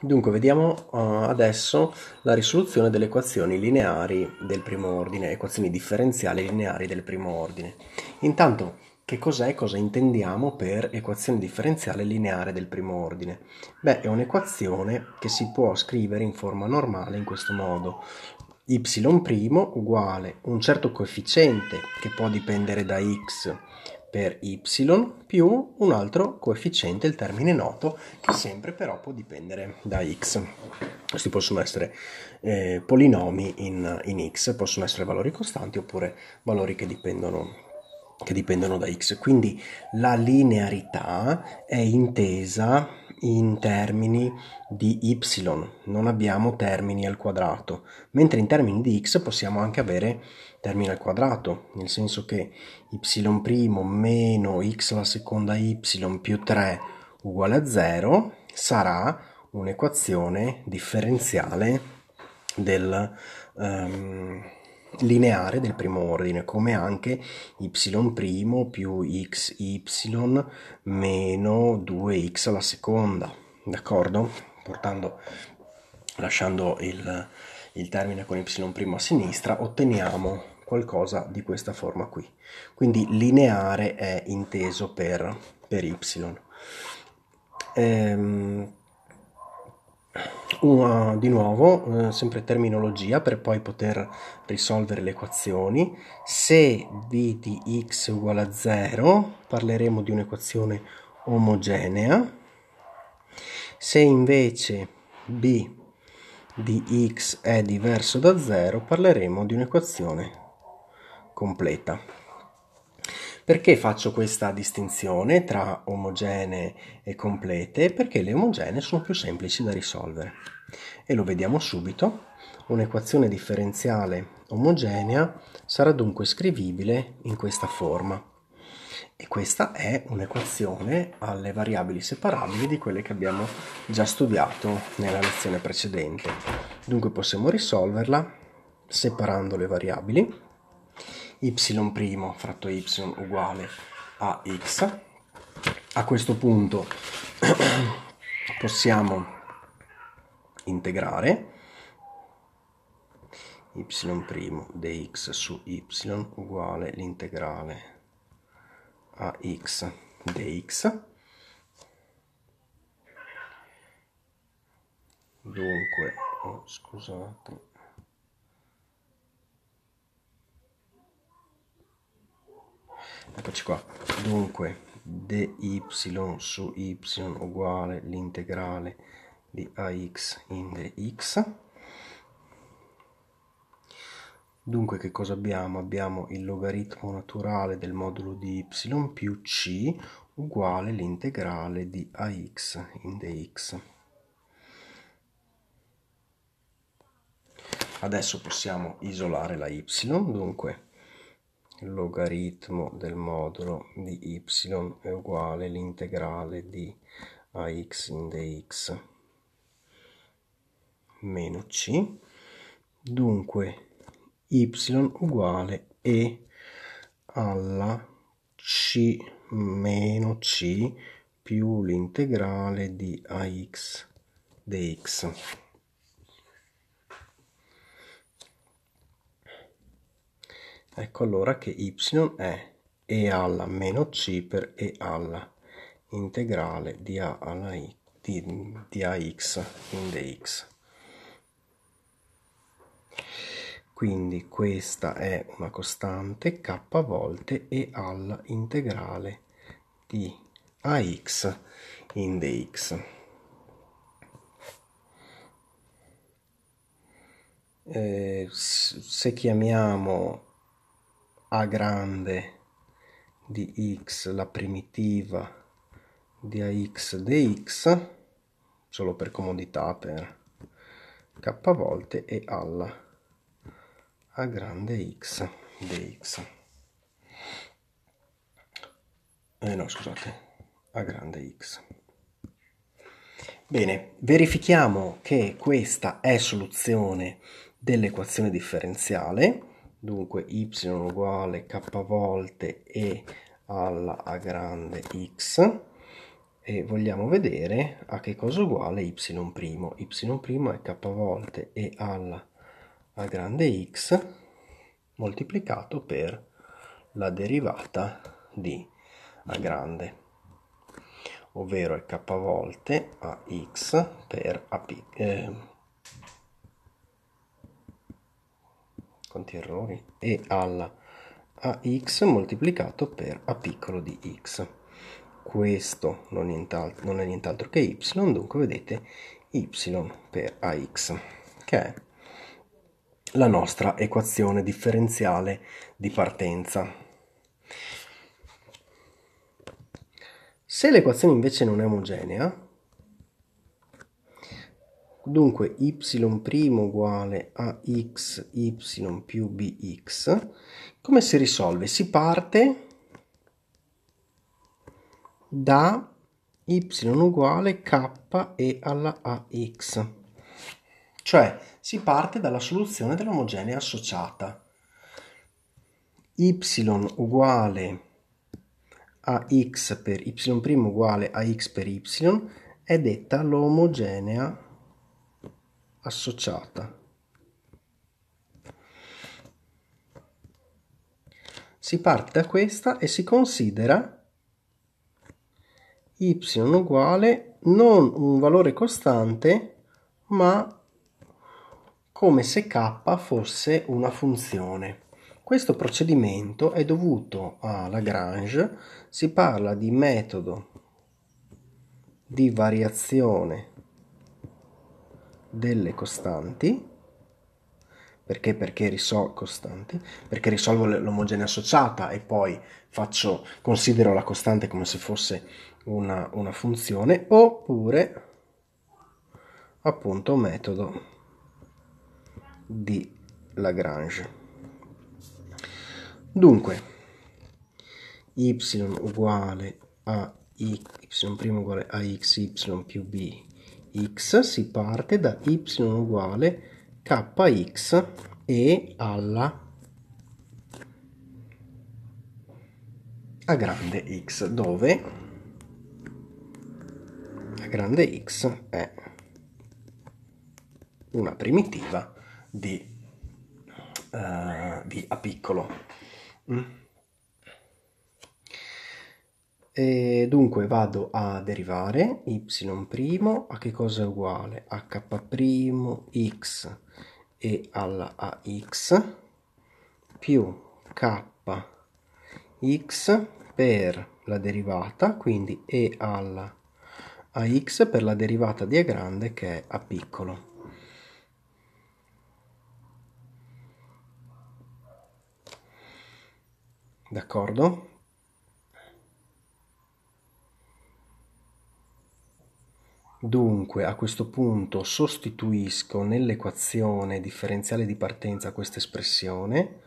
Dunque, vediamo uh, adesso la risoluzione delle equazioni lineari del primo ordine, equazioni differenziali lineari del primo ordine. Intanto, che cos'è, cosa intendiamo per equazione differenziale lineare del primo ordine? Beh, è un'equazione che si può scrivere in forma normale in questo modo. y' uguale un certo coefficiente che può dipendere da x per y più un altro coefficiente, il termine noto, che sempre però può dipendere da x. Questi possono essere eh, polinomi in, in x, possono essere valori costanti oppure valori che dipendono che dipendono da x. Quindi la linearità è intesa in termini di y, non abbiamo termini al quadrato, mentre in termini di x possiamo anche avere termini al quadrato, nel senso che y' meno x alla seconda y più 3 uguale a 0 sarà un'equazione differenziale del um, lineare del primo ordine, come anche y' più xy meno 2x alla seconda, d'accordo? Portando, lasciando il, il termine con y' a sinistra, otteniamo qualcosa di questa forma qui. Quindi lineare è inteso per, per y. Ehm, una, di nuovo, eh, sempre terminologia per poi poter risolvere le equazioni. Se b di x è uguale a 0, parleremo di un'equazione omogenea. Se invece b di x è diverso da 0, parleremo di un'equazione completa. Perché faccio questa distinzione tra omogenee e complete? Perché le omogenee sono più semplici da risolvere. E lo vediamo subito. Un'equazione differenziale omogenea sarà dunque scrivibile in questa forma. E questa è un'equazione alle variabili separabili di quelle che abbiamo già studiato nella lezione precedente. Dunque possiamo risolverla separando le variabili y' fratto y uguale a x. A questo punto possiamo integrare y' dx su y uguale l'integrale a x dx. Dunque, oh, scusate, eccoci qua. Dunque dy su y uguale l'integrale di ax in dx dunque che cosa abbiamo? abbiamo il logaritmo naturale del modulo di y più c uguale l'integrale di ax in dx adesso possiamo isolare la y dunque logaritmo del modulo di y è uguale all'integrale di ax in dx meno c. Dunque y uguale e alla c meno c più l'integrale di ax dx ecco allora che y è e alla meno c per e alla integrale di a alla i di, di ax in dx quindi questa è una costante k volte e alla integrale di ax in dx eh, se chiamiamo a grande di x la primitiva di ax dx solo per comodità per k volte e alla a grande x dx eh no scusate a grande x. Bene verifichiamo che questa è soluzione dell'equazione differenziale dunque y uguale k volte e alla a grande x e vogliamo vedere a che cosa uguale y'. y' è k volte e alla a grande x moltiplicato per la derivata di a grande, ovvero è k volte a x per a eh, conti errori e alla a x moltiplicato per a piccolo di x questo non è nient'altro che y, dunque vedete y per ax, che è la nostra equazione differenziale di partenza. Se l'equazione invece non è omogenea, dunque y' uguale a x y più bx, come si risolve? Si parte da y uguale k e alla ax. Cioè si parte dalla soluzione dell'omogenea associata. y uguale a x per y' uguale a x per y è detta l'omogenea associata. Si parte da questa e si considera y uguale non un valore costante, ma come se k fosse una funzione. Questo procedimento è dovuto a Lagrange, si parla di metodo di variazione delle costanti, perché? Perché, risol- costanti, perché risolvo l'omogenea associata e poi faccio, considero la costante come se fosse una, una funzione oppure appunto metodo di Lagrange. Dunque, y uguale a y' uguale a x y più b x si parte da y uguale kx e alla a grande x dove grande X è una primitiva di, uh, di A piccolo. Mm. E dunque vado a derivare y' a che cosa è uguale? a k' x e alla ax più k x per la derivata, quindi e alla a x per la derivata di a grande che è a piccolo. D'accordo? Dunque a questo punto sostituisco nell'equazione differenziale di partenza questa espressione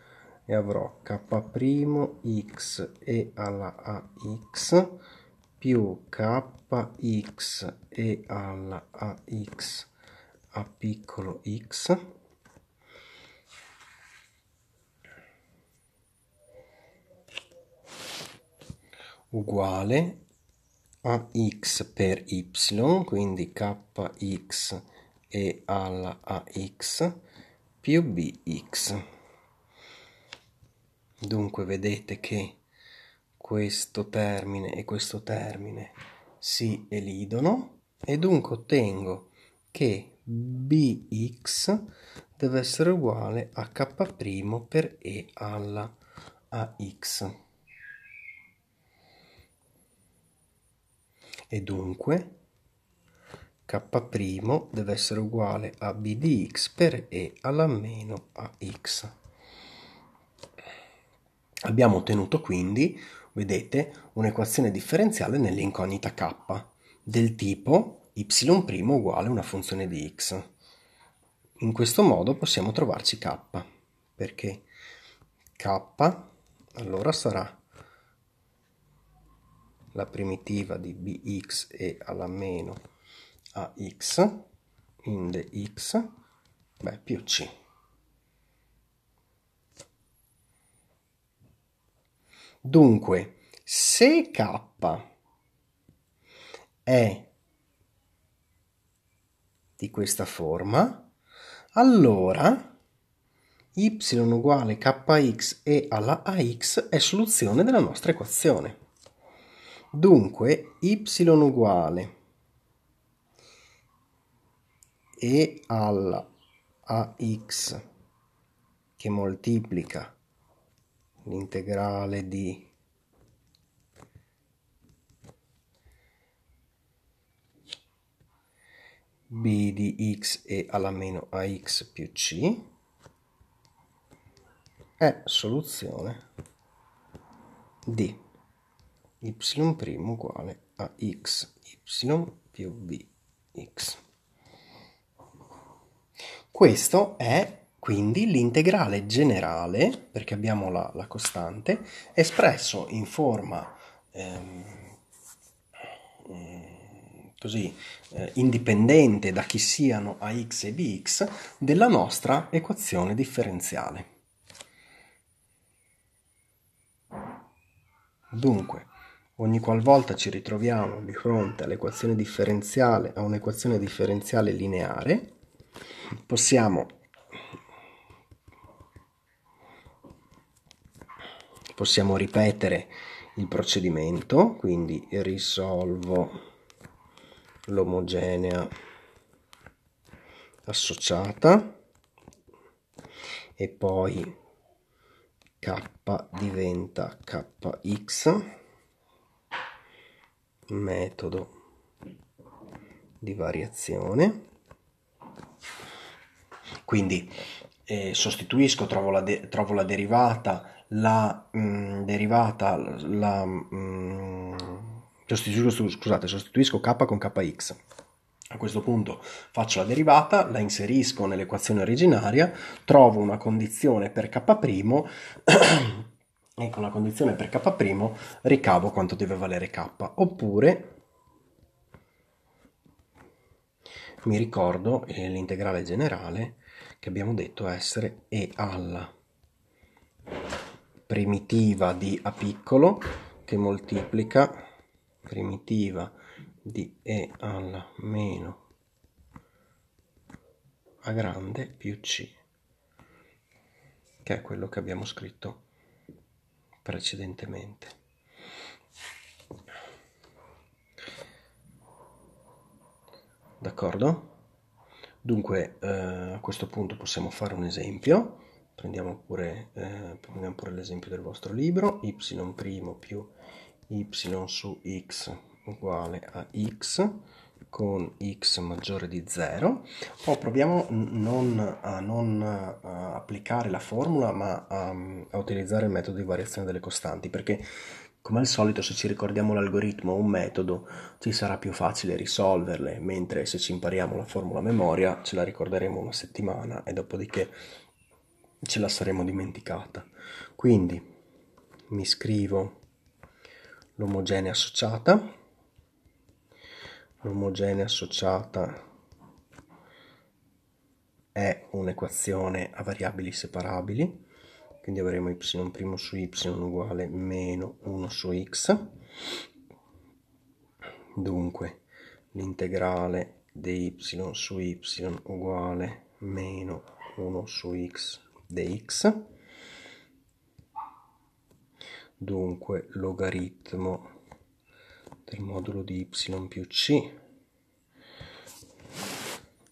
e avrò k'x e alla ax più kx e alla ax a piccolo x. Uguale a x per y, quindi kx e alla ax più bx. Dunque vedete che questo termine e questo termine si elidono e dunque ottengo che bx deve essere uguale a k' per e alla ax. E dunque k' deve essere uguale a b di x per e alla meno ax. Abbiamo ottenuto quindi vedete un'equazione differenziale nell'incognita k del tipo y' uguale una funzione di x. In questo modo possiamo trovarci k, perché k allora sarà la primitiva di bx e alla meno ax inde x beh, più c. Dunque, se k è di questa forma, allora y uguale kx e alla ax è soluzione della nostra equazione. Dunque y uguale e alla ax che moltiplica l'integrale di b di x e alla meno ax più c è soluzione di y' uguale a x y più bx. Questo è quindi l'integrale generale, perché abbiamo la, la costante, espresso in forma ehm, così eh, indipendente da chi siano ax e bx della nostra equazione differenziale. Dunque, ogni qualvolta ci ritroviamo di fronte all'equazione differenziale, a un'equazione differenziale lineare, possiamo possiamo ripetere il procedimento, quindi risolvo l'omogenea associata e poi k diventa kx metodo di variazione quindi eh, sostituisco trovo la, trovo la derivata la mh, mm, derivata la mh, mm, sostituisco, scusate, sostituisco k con kx. A questo punto faccio la derivata, la inserisco nell'equazione originaria, trovo una condizione per k' e con la condizione per k' ricavo quanto deve valere k. Oppure mi ricordo l'integrale generale che abbiamo detto essere e alla primitiva di a piccolo che moltiplica primitiva di e alla meno a grande più c, che è quello che abbiamo scritto precedentemente. D'accordo? Dunque eh, a questo punto possiamo fare un esempio. Prendiamo pure, eh, prendiamo pure l'esempio del vostro libro, y' più y su x uguale a x con x maggiore di 0 o proviamo non a non a applicare la formula ma a, a, utilizzare il metodo di variazione delle costanti perché come al solito se ci ricordiamo l'algoritmo o un metodo ci sarà più facile risolverle mentre se ci impariamo la formula a memoria ce la ricorderemo una settimana e dopodiché ce la saremo dimenticata quindi mi scrivo l'omogenea associata. L'omogenea associata è un'equazione a variabili separabili, quindi avremo y' su y uguale meno 1 su x. Dunque l'integrale di y su y uguale meno 1 su x dx dunque logaritmo del modulo di y più c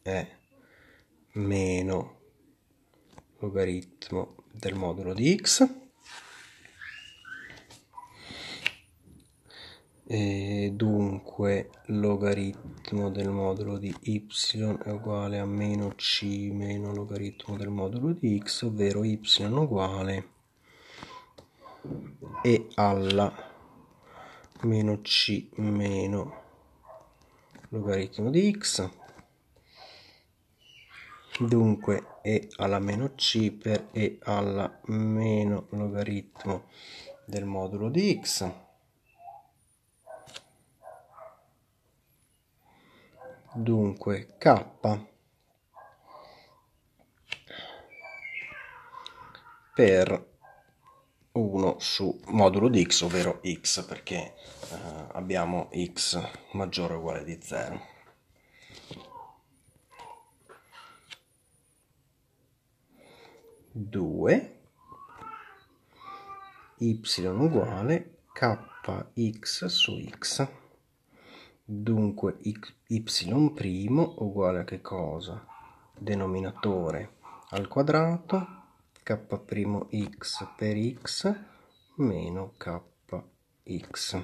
è meno logaritmo del modulo di x. E dunque logaritmo del modulo di y è uguale a meno c meno logaritmo del modulo di x ovvero y uguale e alla meno c meno logaritmo di x. Dunque e alla meno c per e alla meno logaritmo del modulo di x. Dunque k. Per 1 su modulo di x, ovvero x, perché eh, abbiamo x maggiore o uguale di 0. Due y uguale kx su x. Dunque y' uguale a che cosa? Denominatore al quadrato k'x per x meno kx.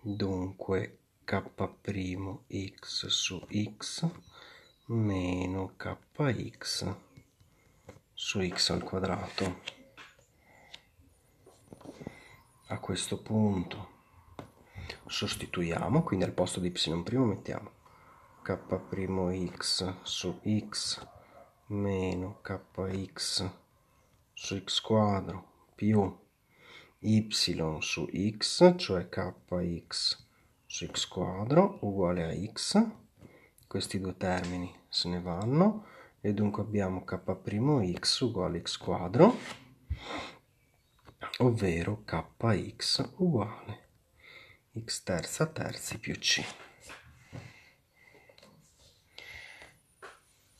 Dunque k'x su x meno kx su x al quadrato. A questo punto sostituiamo, quindi al posto di y' mettiamo k'x su x meno kx su x quadro più y su x, cioè kx su x quadro uguale a x. Questi due termini se ne vanno e dunque abbiamo k'x uguale x quadro, ovvero kx uguale x terza terzi più c.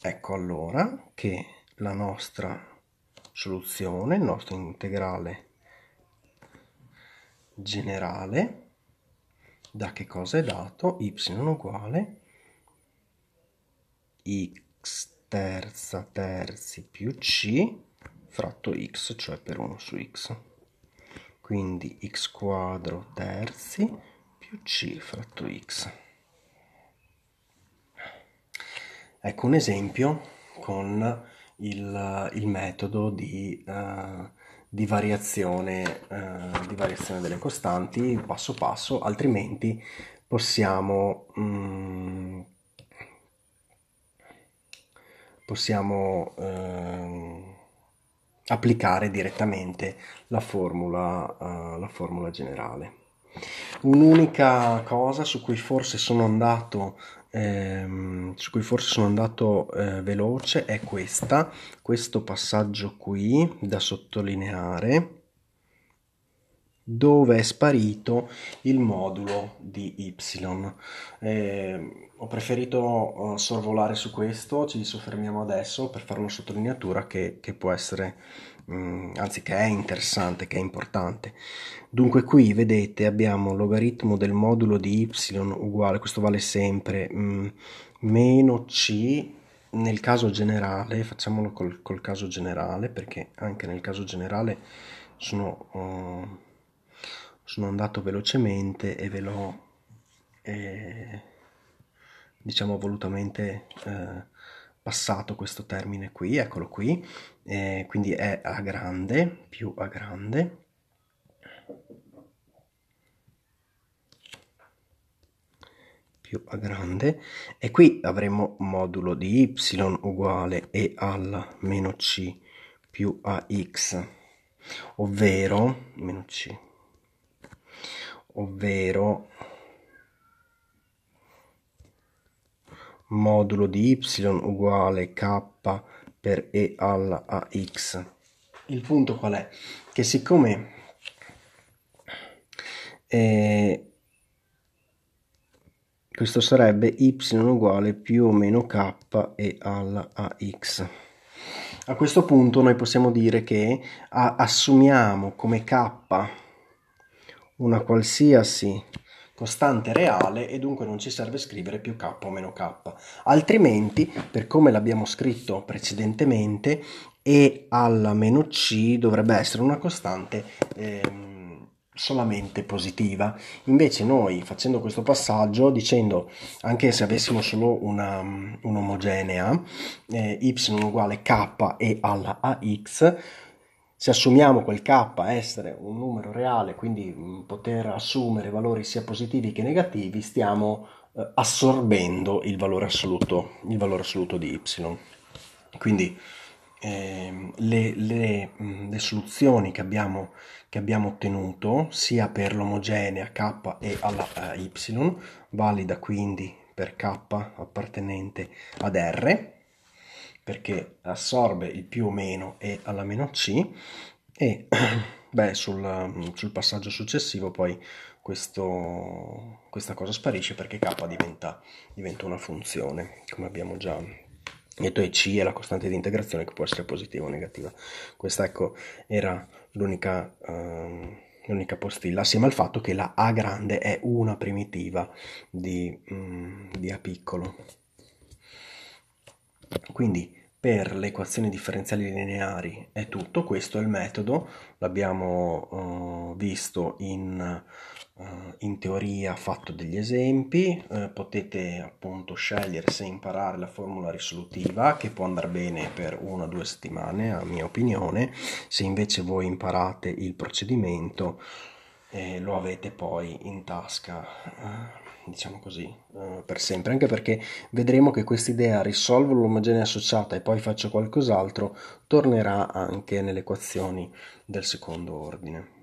Ecco allora che la nostra soluzione, il nostro integrale generale, da che cosa è dato? y uguale x terza terzi più c fratto x, cioè per 1 su x. Quindi x quadro terzi più c fratto x. Ecco un esempio con il, il metodo di, uh, di, variazione, uh, di, variazione, delle costanti passo passo, altrimenti possiamo, um, possiamo uh, applicare direttamente la formula, la formula generale. Un'unica cosa su cui forse sono andato ehm, su cui forse sono andato eh, veloce è questa, questo passaggio qui da sottolineare dove è sparito il modulo di y. Eh, ho preferito uh, sorvolare su questo, ci soffermiamo adesso per fare una sottolineatura che, che può essere, mh, mm, anzi che è interessante, che è importante. Dunque qui vedete abbiamo logaritmo del modulo di y uguale, questo vale sempre, mh, mm, meno c nel caso generale, facciamolo col, col, caso generale perché anche nel caso generale sono... Uh, sono andato velocemente e ve l'ho eh, diciamo volutamente eh, passato questo termine qui, eccolo qui, eh, quindi è a grande più a grande. Più a grande. E qui avremo modulo di y uguale e alla meno c più ax ovvero meno c ovvero modulo di y uguale k per e alla ax. Il punto qual è? Che siccome eh, questo sarebbe y uguale più o meno k e alla ax. A questo punto noi possiamo dire che assumiamo come k una qualsiasi costante reale e dunque non ci serve scrivere più k o meno k. Altrimenti, per come l'abbiamo scritto precedentemente, e alla meno c dovrebbe essere una costante ehm, solamente positiva. Invece noi facendo questo passaggio, dicendo anche se avessimo solo una, un'omogenea, eh, y uguale k e alla ax, se assumiamo quel k essere un numero reale, quindi mm, poter assumere valori sia positivi che negativi, stiamo eh, assorbendo il valore assoluto, il valore assoluto di y. Quindi eh, le, le, mm, le, soluzioni che abbiamo, che abbiamo, ottenuto, sia per l'omogenea k e alla eh, y, valida quindi per k appartenente ad R, perché assorbe il più o meno e alla meno c e beh, sul, sul passaggio successivo poi questo, questa cosa sparisce perché k diventa, diventa una funzione, come abbiamo già detto, e c è la costante di integrazione che può essere positiva o negativa. Questa ecco era l'unica... Um, l'unica postilla, assieme al fatto che la A grande è una primitiva di, mm, di A piccolo. Quindi per le equazioni differenziali lineari è tutto, questo è il metodo, l'abbiamo uh, visto in, uh, in, teoria, fatto degli esempi, uh, potete appunto scegliere se imparare la formula risolutiva che può andare bene per una o due settimane a mia opinione, se invece voi imparate il procedimento eh, lo avete poi in tasca diciamo così, uh, per sempre, anche perché vedremo che questa idea risolvo l'omogenea associata e poi faccio qualcos'altro tornerà anche nelle equazioni del secondo ordine.